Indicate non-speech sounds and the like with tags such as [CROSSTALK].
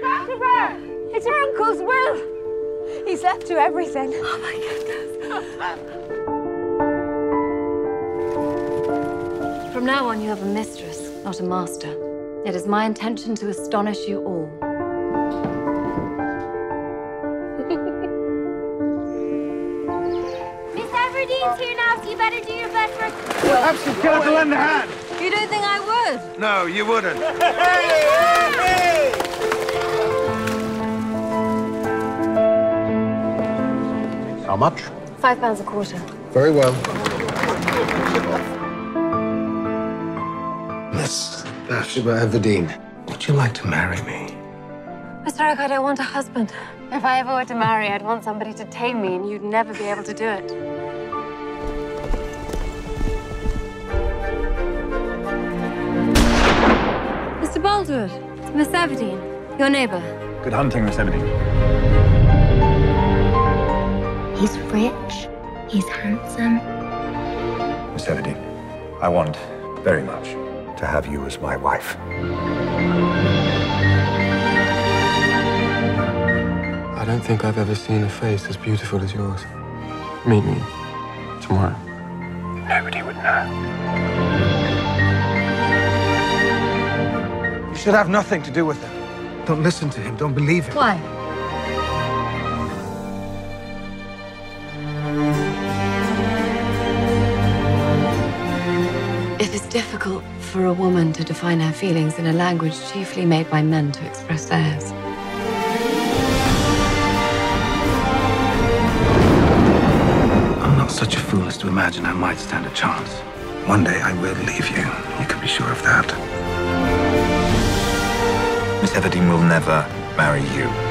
Christopher! It's your uncle's will! He's left you everything. Oh my goodness. From now on, you have a mistress, not a master. It is my intention to astonish you all. [LAUGHS] Miss Everdene's here now, so you better do your best for... Perhaps you'd care to lend a hand. You don't think I would? No, you wouldn't. [LAUGHS] How much? Five pounds a quarter. Very well. Miss Bathsheba Everdene, would you like to marry me? Mr. Eric, I don't want a husband. If I ever were to marry, I'd want somebody to tame me, and you'd never be able to do it. Mr. It's Miss Everdene, your neighbor. Good hunting, Miss Ebony. He's rich. He's handsome. Miss Everdene, I want very much to have you as my wife. I don't think I've ever seen a face as beautiful as yours. Meet me tomorrow. Nobody would know. Should have nothing to do with it. Don't listen to him. Don't believe him. Why? It is difficult for a woman to define her feelings in a language chiefly made by men to express theirs. I'm not such a fool as to imagine I might stand a chance. One day I will leave you. You can be sure of that. Everdene will never marry you.